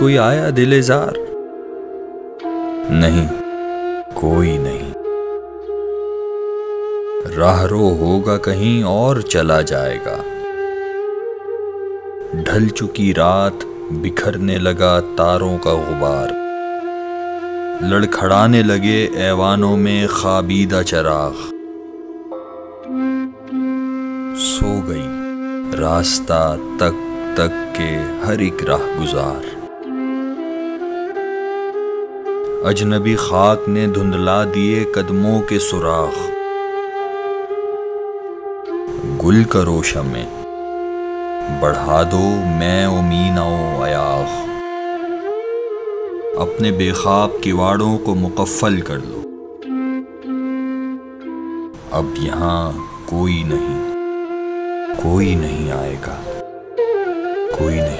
कोई आया दिलेजार? नहीं, कोई नहीं। राहरो होगा कहीं और चला जाएगा। ढल चुकी रात बिखरने लगा तारों का गुबार। लड़खड़ाने लगे ऐवानों में खाबीदा चराग। सो गई, रास्ता तक तक के हर एक राह गुजार। अजनबी खाक ने धुंधला दिए कदमों के सुराख। गुल करो शमे बढ़ा दो, मैं उमीनाओ अयाग अपने बेखाब किवाड़ों को मुकफ़ल कर लो। अब यहाँ कोई नहीं कोई नहीं आएगा, कोई नहीं।